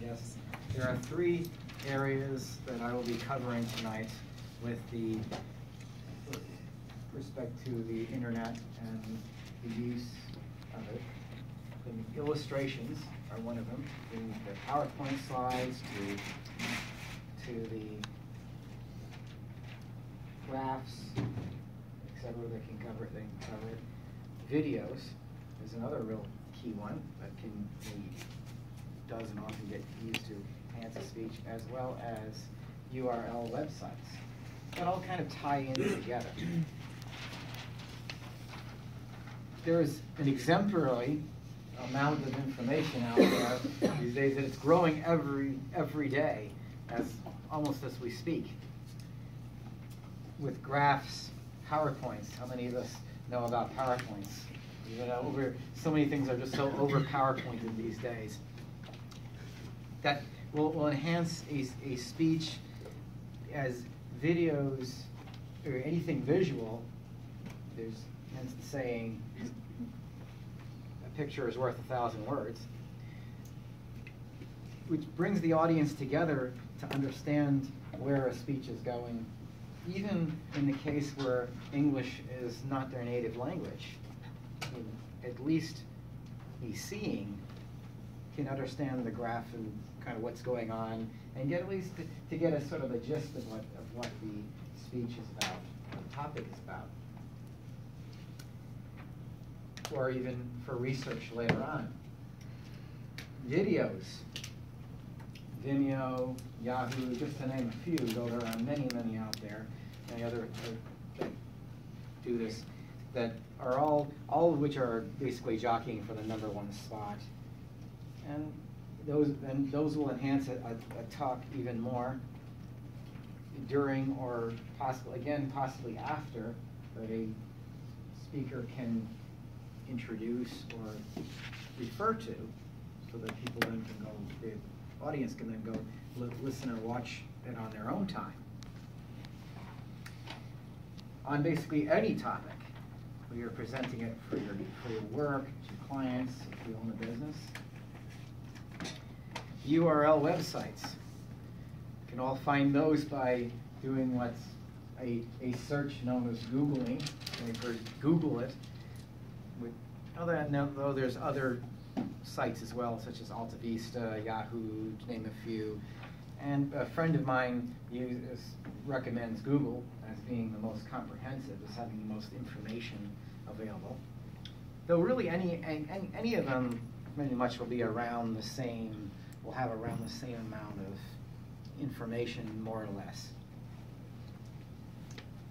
yes, there are three areas that I will be covering tonight with the respect to the internet and the use of it. The illustrations are one of them, the the PowerPoint slides to, to the graphs, etc. that can cover it, they can cover it. Videos is another real key one that can be, does and often get used to enhance speech, as well as URL websites. That all kind of tie in together. There's an exemplary amount of information out there these days, and it's growing every, every day, as, almost as we speak. With graphs, PowerPoints, how many of us know about PowerPoints? You know, over, so many things are just so over PowerPointed these days. That will, will enhance a, a speech as videos or anything visual. There's hence the saying, a picture is worth a thousand words, which brings the audience together to understand where a speech is going, even in the case where English is not their native language. At least a seeing can understand the graph and kind of what's going on, and get at least to, to get a sort of a gist of what, of what the speech is about, the topic is about or even for research later on. Videos, Vimeo, Yahoo, just to name a few, though there are many, many out there, many other that do this, that are all, all of which are basically jockeying for the number one spot. And those, and those will enhance a, a, a talk even more during or possibly, again, possibly after, but a speaker can introduce or refer to, so that people then can go, the audience can then go li listen or watch it on their own time. On basically any topic, where you're presenting it for your, for your work, to clients, if you own a business. URL websites. You can all find those by doing what's a, a search known as Googling. When you Google it, other oh, than though, there's other sites as well, such as Alta Vista, Yahoo, to name a few. And a friend of mine uses, recommends Google as being the most comprehensive, as having the most information available. Though really any, any, any of them pretty much will be around the same, will have around the same amount of information, more or less.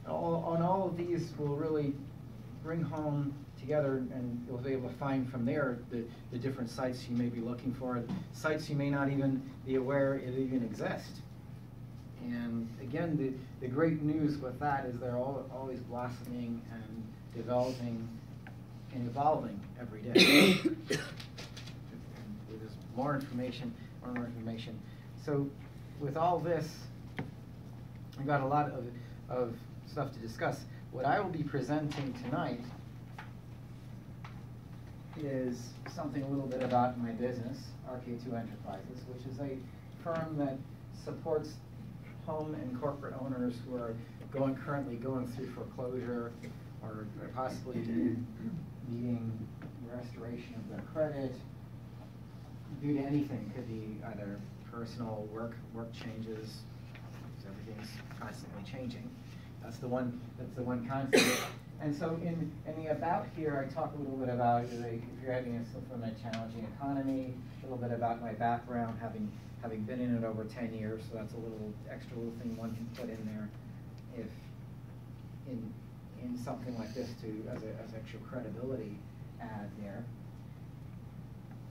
All, on all of these we'll really bring home together and you'll be able to find from there the, the different sites you may be looking for, sites you may not even be aware it even exist. And again, the, the great news with that is they're all, always blossoming and developing and evolving every day. There's more information, more information. So with all this, we've got a lot of, of stuff to discuss. What I will be presenting tonight is something a little bit about my business, RK2 Enterprises, which is a firm that supports home and corporate owners who are going currently going through foreclosure or possibly needing restoration of their credit due to anything. Could be either personal work work changes. Everything's constantly changing. That's the one. That's the one constant. And so in, in the about here, I talk a little bit about if you're having a, from a challenging economy, a little bit about my background, having having been in it over 10 years, so that's a little extra little thing one can put in there if in in something like this to as, a, as extra credibility add there.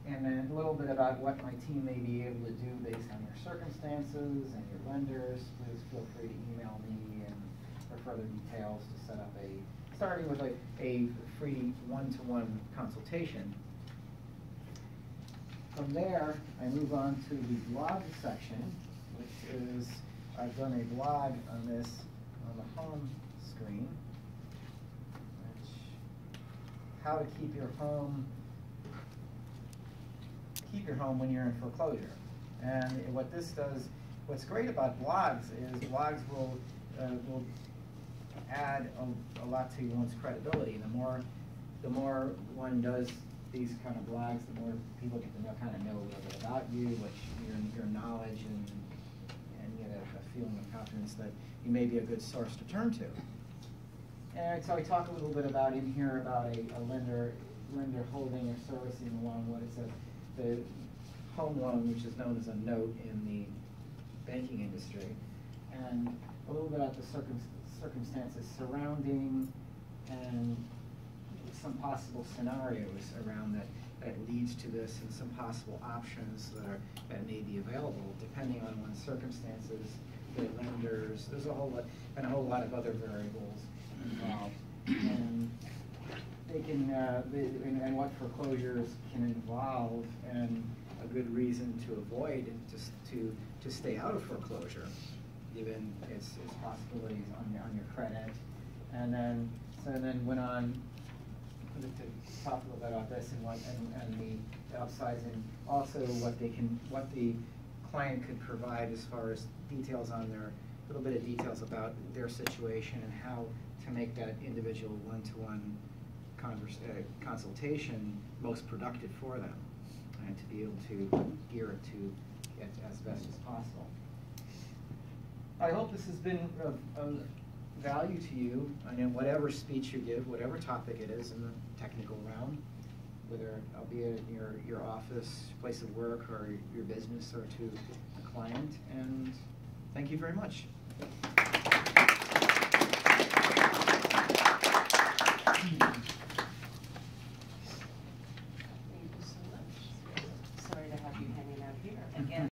And then a little bit about what my team may be able to do based on your circumstances and your lenders. Please feel free to email me and for further details to set up a starting with a, a free one-to-one -one consultation. From there, I move on to the blog section, which is, I've done a blog on this on the home screen, which, how to keep your home, keep your home when you're in foreclosure. And what this does, what's great about blogs is blogs will, uh, will add a, a lot to one's credibility. The more, the more one does these kind of blogs, the more people get to know, kind of know a little bit about you, what your, your knowledge and, and get a, a feeling of confidence that you may be a good source to turn to. And so I talk a little bit about in here about a, a lender, lender holding or servicing loan, what is a, the home loan, which is known as a note in the banking industry. And a little bit about the circum, circumstances surrounding and some possible scenarios around that, that leads to this and some possible options that are, that may be available depending on one's circumstances, the lenders, there's a whole lot, and a whole lot of other variables involved. And they can, uh, they, and, and what foreclosures can involve and a good reason to avoid just to, to stay out of foreclosure, given its, its possibilities on your, on your credit. And then, so then went on to talk a little bit about this and what, and, and the upsides and also what they can, what the client could provide as far as details on their, little bit of details about their situation and how to make that individual one-to-one convers, uh, consultation most productive for them and to be able to gear it to it as best as possible. I hope this has been of, of value to you, and in whatever speech you give, whatever topic it is in the technical realm, whether albeit in your, your office, place of work, or your business, or to a client, and thank you very much.